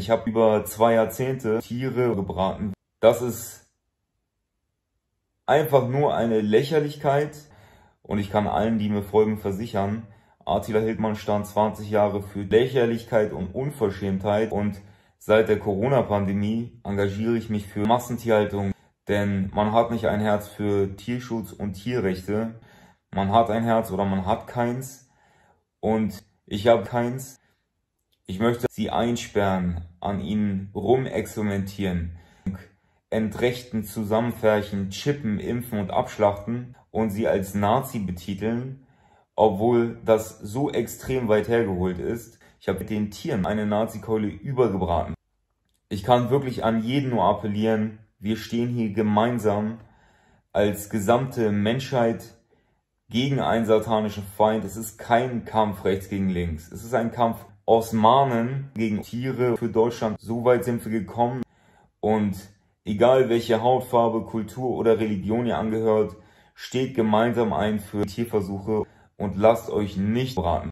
Ich habe über zwei Jahrzehnte Tiere gebraten. Das ist einfach nur eine Lächerlichkeit und ich kann allen, die mir folgen, versichern, Attila Hildmann stand 20 Jahre für Lächerlichkeit und Unverschämtheit und seit der Corona-Pandemie engagiere ich mich für Massentierhaltung, denn man hat nicht ein Herz für Tierschutz und Tierrechte. Man hat ein Herz oder man hat keins und ich habe keins. Ich möchte sie einsperren, an ihnen rumexperimentieren, entrechten, zusammenfärchen, chippen, impfen und abschlachten und sie als Nazi betiteln, obwohl das so extrem weit hergeholt ist. Ich habe mit den Tieren eine Nazi-Keule übergebraten. Ich kann wirklich an jeden nur appellieren, wir stehen hier gemeinsam als gesamte Menschheit gegen einen satanischen Feind. Es ist kein Kampf rechts gegen links. Es ist ein Kampf Osmanen gegen Tiere für Deutschland. So weit sind wir gekommen. Und egal welche Hautfarbe, Kultur oder Religion ihr angehört, steht gemeinsam ein für Tierversuche und lasst euch nicht beraten.